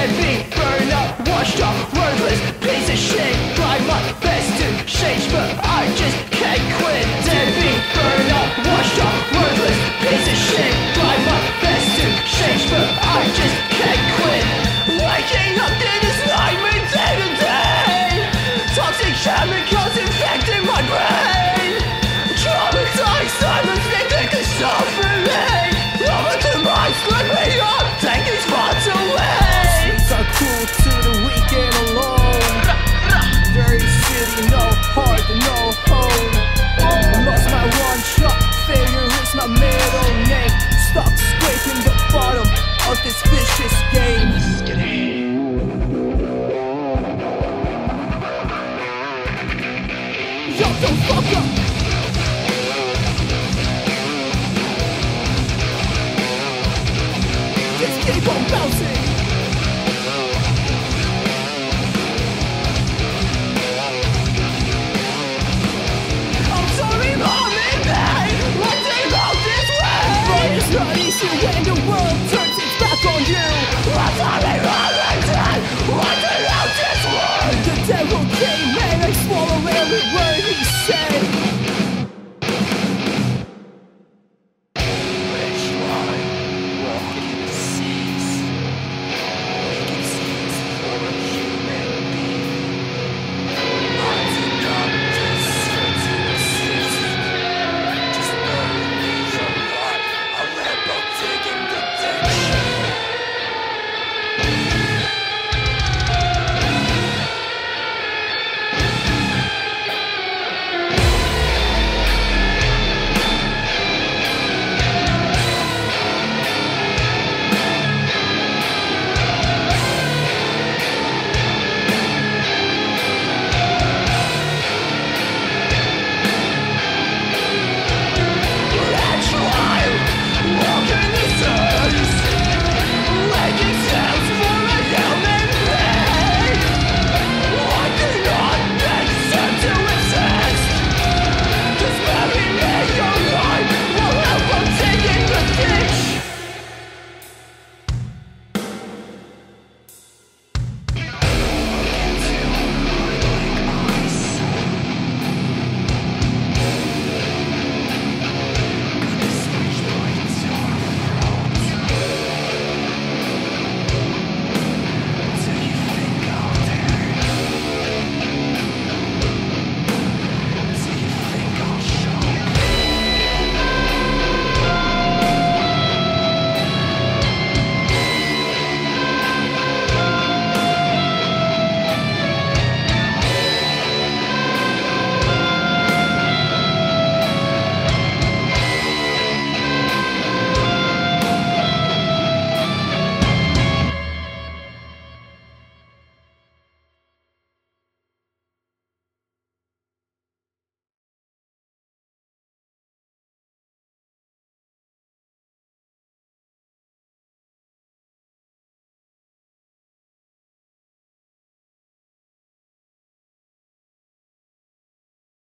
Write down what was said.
heavy, burned up, washed up, worthless piece of shit. Try my best to change, but I just can't quit. Deadbeat, burned up, keep on bouncing.